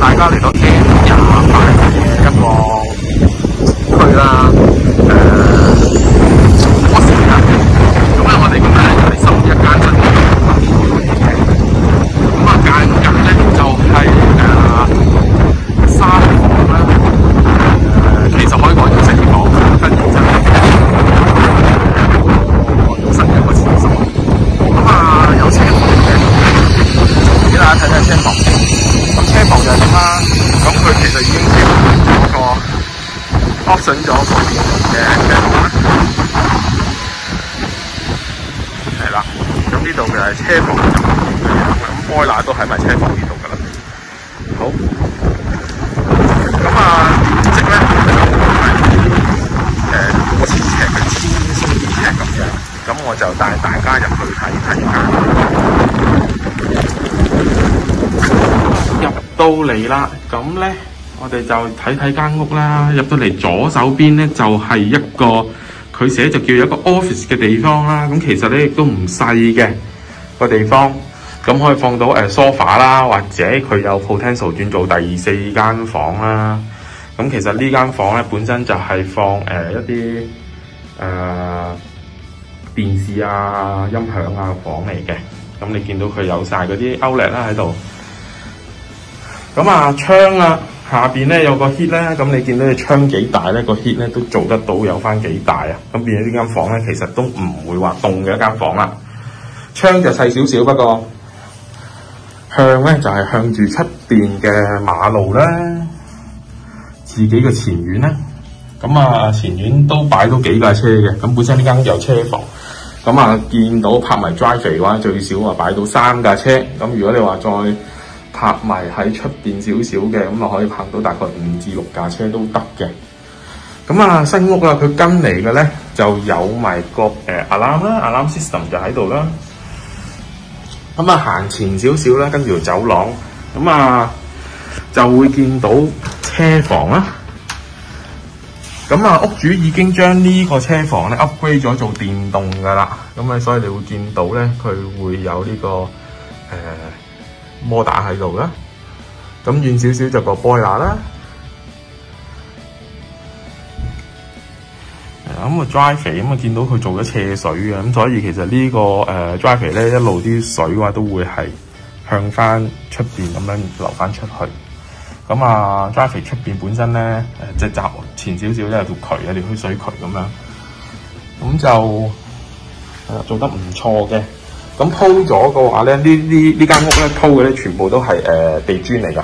大家嚟到 M 廿八嘅一個區啦，誒、波士啊，咁咧我哋今日咧就嚟收一間新嘅，咁啊間隔咧就係、誒、三房啦，誒、其實可以講叫四房，跟住就新嘅一個廁所，咁啊有車房嘅，俾大家睇睇車房。咁車房就係點啦？咁佢其實已經標咗個 option 咗個電動嘅車房啦。係啦，咁呢度就係車房就咁開乸都係埋車房呢度噶啦。好，咁啊面積咧就係誒過千尺嘅千四尺咁樣。咁我就帶大家入去睇睇間。入到嚟啦，咁咧我哋就睇睇間屋啦。入到嚟左手邊咧就係、一個佢寫就叫一個 office 嘅地方啦。咁其實咧亦都唔細嘅個地方，咁可以放到誒 sofa 啦，或者佢有 potential 轉做第四間房啦。咁其實呢間房咧本身就係放誒、一啲誒、電視啊、音響啊房嚟嘅。咁你見到佢有晒嗰啲歐力啦喺度。咁啊窗啊下邊咧有個 heat 咧，咁你見到隻窗幾大咧？個 heat 咧都做得到有翻幾大啊！咁變咗呢間房咧，其實都唔會話凍嘅一間房啦。窗就細少少，不過向咧就係、向住出邊嘅馬路啦。自己嘅前院咧，咁啊前院都擺到幾架車嘅。咁本身呢間有車房，咁啊見到泊埋 drive 嘅話，最少啊擺到三架車。咁如果你話再泊埋喺出邊少少嘅，咁啊可以泊到大概五至六架車都得嘅。咁啊新屋啦，佢跟嚟嘅咧就有埋個誒 alarm 啦，alarm system 就喺度啦。咁啊行前少少啦，跟住走廊，咁啊就會見到車房啦。咁啊屋主已經將呢個車房咧 upgrade 咗做電動噶啦，咁啊所以你會見到咧佢會有呢、個誒。摩打喺度啦，咁遠少少就個 boiler 啦。咁啊 drive 咁啊見到佢做咗斜水嘅，咁所以其實、這個呃、呢個誒 drive 咧一路啲水嘅話都會係向翻出邊咁樣流翻出去。咁啊 drive 肥出邊本身咧誒即係閘前少少咧有條渠啊，條虛水渠咁樣，咁就做得唔錯嘅。咁鋪咗嘅話咧，呢呢呢間屋咧鋪嘅咧全部都係誒、地磚嚟㗎，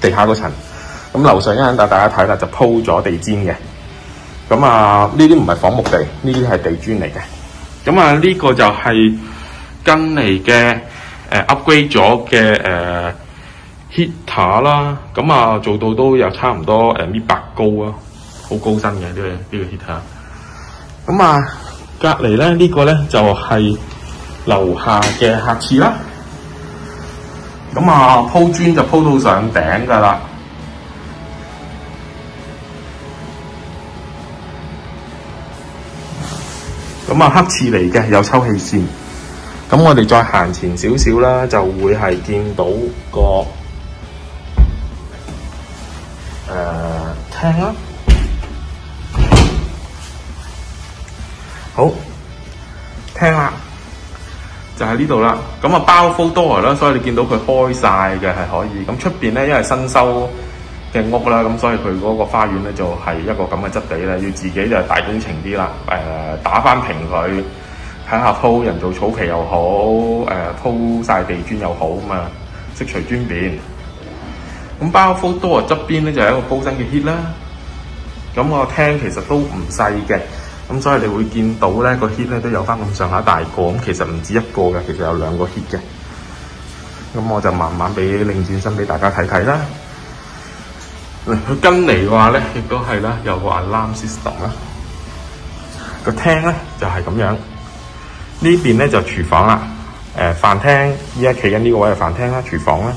地下嗰層。咁樓上一陣帶大家睇啦，就鋪咗地氈嘅。咁啊，呢啲唔係仿木地，呢啲係地磚嚟嘅。咁啊，呢、這個就係跟嚟嘅誒 upgrade 咗嘅誒 heater 啦。咁啊，做到都有差唔多誒米八高啊，好高身嘅呢、這個呢、這個 hitter。咁啊〜隔離咧，呢、這個咧就係、是、樓下嘅客廁啦。咁啊，鋪磚就鋪到上頂噶啦。咁啊，黑廁嚟嘅，有抽氣扇。咁我哋再行前少少啦，就會係見到個誒、呃、廳啦。好，聽啦，就喺呢度啦。咁啊，包 full door 啦，所以你見到佢開晒嘅係可以。咁出邊咧，因為新修嘅屋啦，咁所以佢嗰個花園咧就係、一個咁嘅質地咧，要自己就大工程啲啦。誒、呃，打翻平佢，睇下鋪人造草皮又好，誒、呃，鋪晒地磚又好咁啊，釋除磚變。咁包 full door 側邊咧就係、一個高身嘅 heat 啦。咁個廳其實都唔細嘅。咁所以你會見到咧個 heat 咧都有翻咁上下大個，咁其實唔止一個嘅，其實有兩個 heat 嘅。咁我就慢慢俾擰轉身俾大家睇睇啦。佢跟嚟嘅話咧，亦都係啦，有個 alarm system 啦。個廳咧就係、是、咁樣，呢邊咧就廚房啦。誒、呃、飯廳依家企緊呢個位係飯廳啦，廚房啦。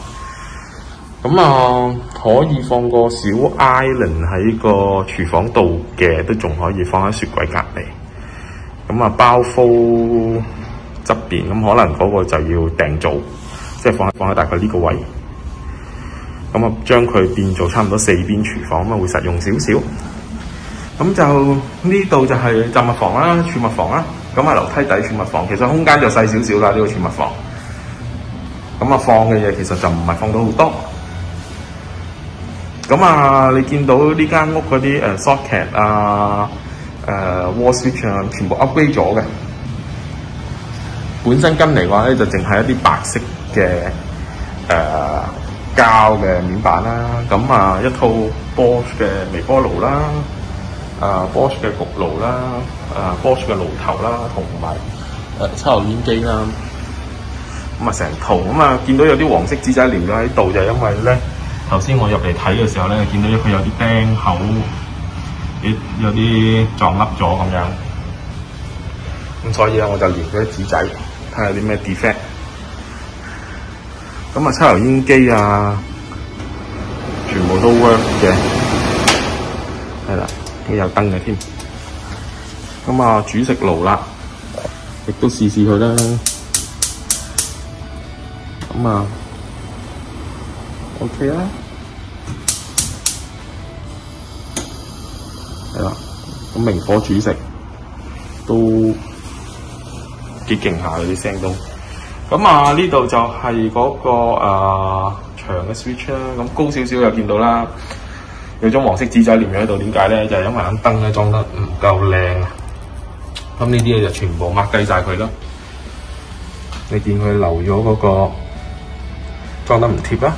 咁啊，可以放個小 island 喺個廚房度嘅，都仲可以放喺雪櫃隔離。咁啊，包袱側邊，咁可能嗰個就要訂做，即係放喺放喺大概呢個位。咁啊將佢變做差唔多四邊廚房，咁啊會實用少少。咁就呢度就係雜物房啦、儲物房啦。咁啊樓梯底儲物房，其實空間就細少少啦，呢、這個儲物房。咁啊放嘅嘢其實就唔係放到好多。咁啊，你見到呢間屋嗰啲誒 socket 啊、誒、wall switch 啊，全部 upgrade 咗嘅。本身跟嚟嘅話咧，就淨係一啲白色嘅誒、呃、膠嘅面板啦。咁啊，一套 Bosch 嘅微波爐啦，啊 Bosch 嘅焗爐啦，啊 Bosch 嘅爐頭啦，同埋誒抽油煙機啦。咁啊，成套咁啊，見到有啲黃色紙仔黏咗喺度，就因為咧。頭先我入嚟睇嘅時候咧，見到佢有啲釘口，有啲撞凹咗咁樣，咁所以咧我就驗咗啲紙仔，睇下啲咩 defect。咁啊，抽油煙機啊，全部都 work 嘅，係啦，都有燈嘅添。咁啊，煮食爐啦，亦都試試佢啦。咁啊〜OK 啦，係啦，咁明火煮食都幾勁下嗰啲聲都。咁啊，呢度就係嗰、那個誒、呃、長嘅 switch 啦。咁高少少又見到啦，有張黃色紙仔黏咗喺度。點解咧？就係、是、因為盞燈咧裝得唔夠靚啊。咁呢啲嘢就全部抹低晒佢啦。你見佢留咗嗰個裝得唔貼啊？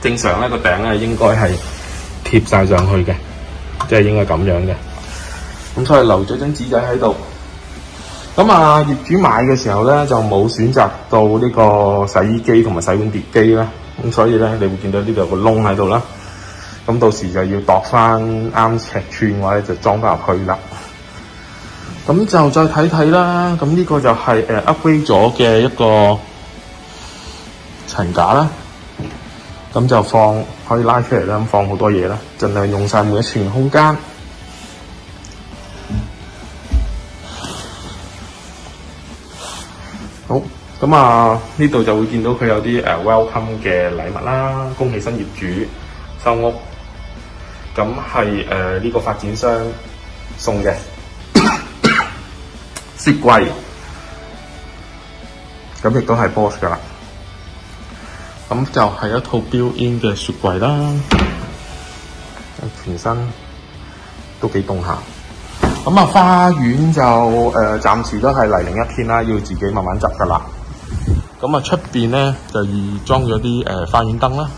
正常咧個頂咧應該係貼晒上去嘅，即係應該咁樣嘅。咁所以留咗張紙仔喺度。咁啊，業主買嘅時候咧就冇選擇到呢個洗衣機同埋洗碗碟機啦。咁所以咧，你會見到呢度有個窿喺度啦。咁到時就要度翻啱尺寸嘅話咧，就裝翻入去啦。咁就再睇睇啦。咁呢個就係誒 upgrade 咗嘅一個層架啦。咁就放可以拉出嚟啦，咁放好多嘢啦，盡量用晒每一寸空間。好，咁啊呢度就會見到佢有啲誒 welcome 嘅禮物啦，恭喜新業主收屋。咁係誒呢個發展商送嘅 雪櫃，咁亦都係 Bosch 噶啦。咁就係一套 built-in 嘅雪櫃啦，全身都幾凍下。咁啊，花園就誒、呃、暫時都係泥濘一天啦，要自己慢慢執噶啦。咁啊，出邊咧就易裝咗啲誒花園燈啦。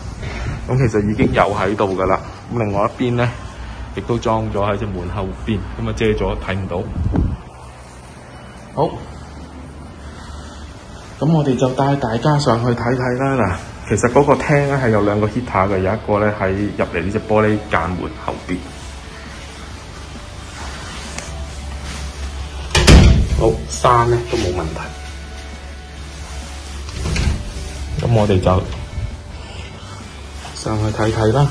咁其實已經有喺度噶啦。咁另外一邊咧，亦都裝咗喺隻門後邊，咁啊遮咗睇唔到。好，咁我哋就帶大家上去睇睇啦嗱。其實嗰個廳咧係有兩個 heater 嘅，有一個咧喺入嚟呢隻玻璃間門後邊。好，閂咧都冇問題。咁我哋就上去睇睇啦。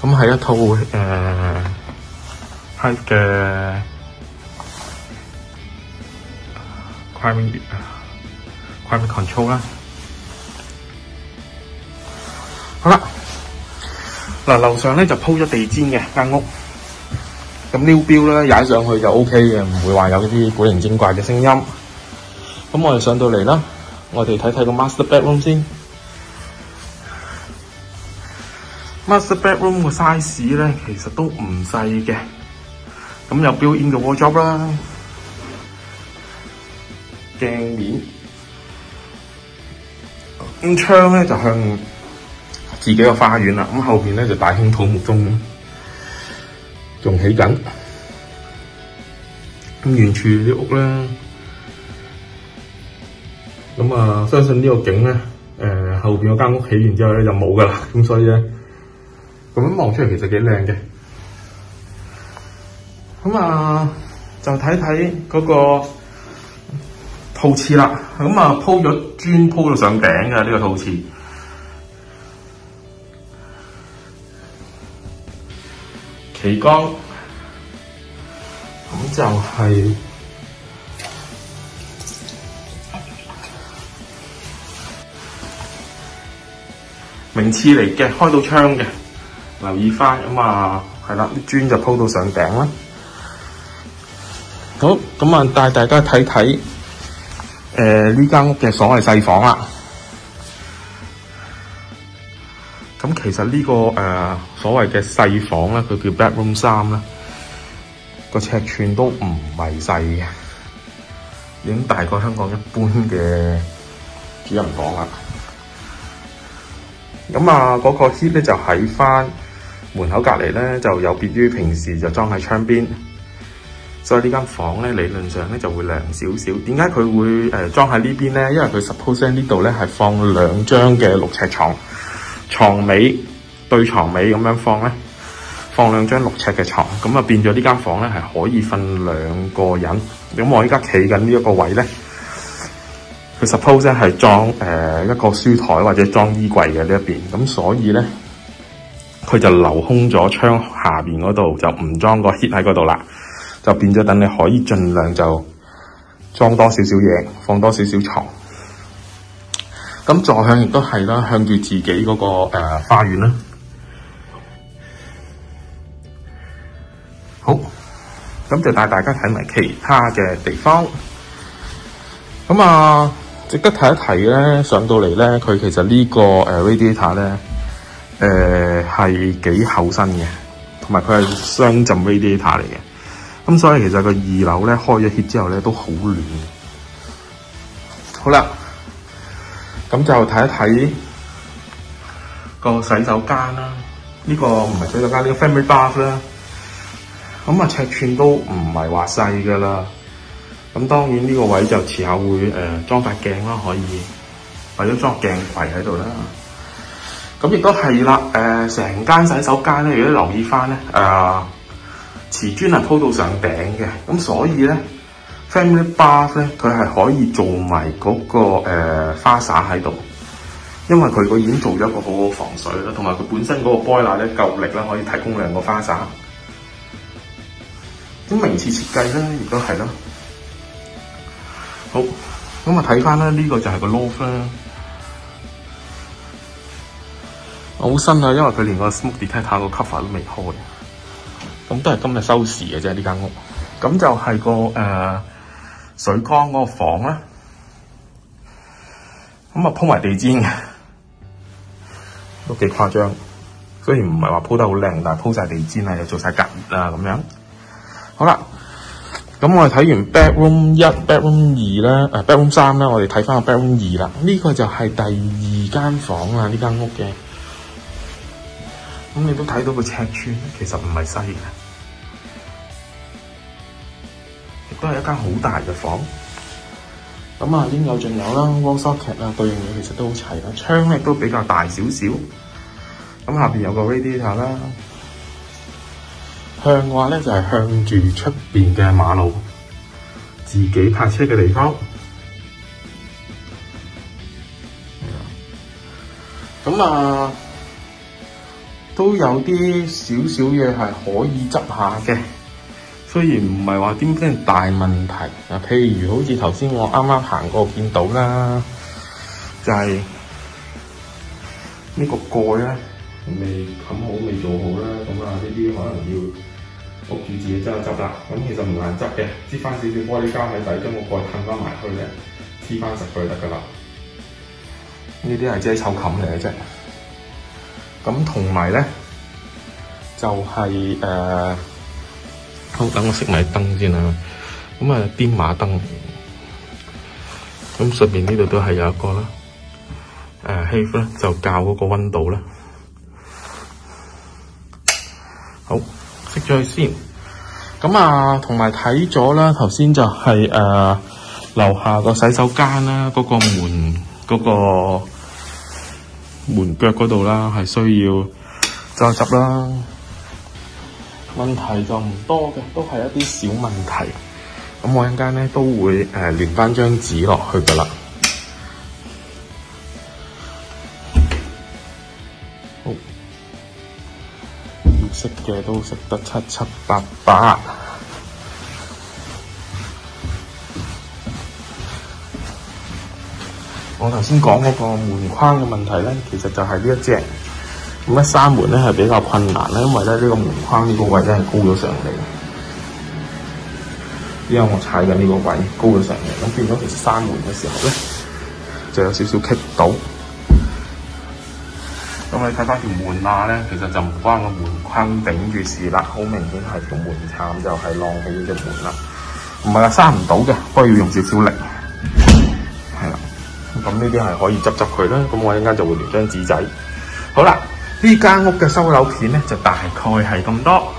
咁係一套誒係嘅 climate climate control 啦。好啦，嗱樓上咧就鋪咗地氈嘅間屋，咁 new build 咧踩上去就 O K 嘅，唔會話有啲古靈精怪嘅聲音。咁我哋上到嚟啦，我哋睇睇個 master bedroom 先。master bedroom 個 size 咧其實都唔細嘅，咁有 built in 嘅 wardrobe 啦，鏡面，咁窗咧就向自己個花園啦，咁後邊咧就大興土木中，仲起緊。咁遠處啲屋咧，咁啊，相信呢個景咧，誒、呃、後邊嗰間屋起完之後咧就冇噶啦，咁所以咧，咁樣望出嚟其實幾靚嘅。咁啊，就睇睇嗰個套廁啦，咁啊鋪咗磚鋪到上頂嘅呢個套廁。旗杆，咁就係名次嚟嘅，開到窗嘅，留意翻咁啊，係啦，啲磚就鋪到上頂啦。好，咁啊帶大家睇睇誒呢間屋嘅所謂細房啦。其實呢、這個誒、所謂嘅細房咧，佢叫 bedroom 三啦，個尺寸都唔係細嘅，已經大過香港一般嘅主人房啦。咁啊，嗰、那個 heat 咧就喺翻門口隔離咧，就有別於平時就裝喺窗邊，所以呢間房咧理論上咧就會涼少少。點解佢會誒、呃、裝喺呢邊咧？因為佢 suppose 呢度咧係放兩張嘅六尺床。床尾對床尾咁樣放咧，放兩張六尺嘅床，咁啊變咗呢間房咧係可以瞓兩個人。咁我依家企緊呢一個位咧，佢 suppose 咧係裝誒、一個書台或者裝衣櫃嘅呢一邊，咁所以咧佢就留空咗窗下邊嗰度，就唔裝個 heat 喺嗰度啦，就變咗等你可以盡量就裝多少少嘢，放多少少床。咁坐向亦都係啦，向住自己嗰、那個誒、呃、花園啦。好，咁就帶大家睇埋其他嘅地方。咁啊，值得提一提咧，上到嚟咧，佢其實、這個呃、呢個誒 radiator 咧，誒係幾厚身嘅，同埋佢係雙浸 radiator 嚟嘅。咁所以其實個二樓咧開咗 heat 之後咧都好暖。好啦。咁就睇一睇個洗手間啦，呢、這個唔係洗手間，呢、這個 family bath 啦。咁啊尺寸都唔係話細噶啦。咁當然呢個位就遲下會誒、呃、裝塊鏡啦，可以或者裝鏡櫃喺度啦。咁亦都係啦，誒、呃、成間洗手間咧，如果留意翻咧，誒、呃、瓷磚係鋪到上頂嘅，咁所以咧。Family bath 咧，佢係可以做埋嗰、那個、花灑喺度，因為佢個已經做咗一個好好防水啦，同埋佢本身嗰個 boiler 咧夠力啦，可以提供兩個花灑。咁名次設計咧，亦都係啦。好，咁啊睇翻咧，呢、這個就係個 loft 啦。好新啊，因為佢連個 smoke detector 個 cover 都未開，咁都係今日收市嘅啫呢間屋。咁就係個誒。水缸嗰個房咧，咁啊鋪埋地氈嘅，都幾誇張。雖然唔係話鋪得好靚，但係鋪晒地氈啊，又做晒隔熱啊，咁樣。好啦，咁我哋睇完 bedroom 一、bedroom 二咧，誒 bedroom 三咧，我哋睇翻個 bedroom 二啦。呢個就係第二間房啊，呢間屋嘅。咁你都睇到個尺寸，其實唔係細嘅。都係一間好大嘅房，咁啊應有盡有啦，wall socket 啊，對樣嘢其實都好齊啦，窗咧都比較大少少，咁下邊有個 radiator 啦，向嘅話咧就係、是、向住出邊嘅馬路，自己泊車嘅地方，咁啊都有啲少少嘢係可以執下嘅。雖然唔係話啲咩大問題，啊，譬如好似頭先我啱啱行過見到啦，就係、是、呢個蓋咧未冚好，未做好啦，咁啊呢啲可能要屋主自己執一執啦。咁其實唔難執嘅，擠翻少少玻璃膠喺底，將個蓋褪翻埋去咧，黐翻實佢就得噶啦。呢啲係遮臭冚嚟嘅啫。咁同埋咧，就係、是、誒。呃好，等我熄埋燈先啦。咁啊，癲馬燈。咁上面呢度都係有一個啦。诶，heat 咧就校嗰個溫度啦。好，熄咗佢先。咁啊，同埋睇咗啦，頭先就係誒樓下個洗手間啦，嗰個門嗰個門腳嗰度啦，係需要執一執啦。問題就唔多嘅，都係一啲小問題。咁我一間咧都會誒連翻張紙落去噶啦。好，要識嘅都識得七七八八。我頭先講嗰個門框嘅問題咧，其實就係呢一隻。咁一閂門咧係比較困難啦，因為咧呢、這個門框呢個位咧係高咗上嚟。因為我踩緊呢個位高咗上嚟，咁變咗其實閂門嘅時候咧就有少少棘到。咁你睇翻條門罅咧，其實就唔關個門框頂住事啦，好明顯係條門檻就係浪起呢隻門啦。唔係啊閂唔到嘅，不過要用少少力。係啦，咁呢啲係可以執執佢啦。咁我一陣間就會連張紙仔。好啦，呢間屋嘅收樓片咧就大概係咁多。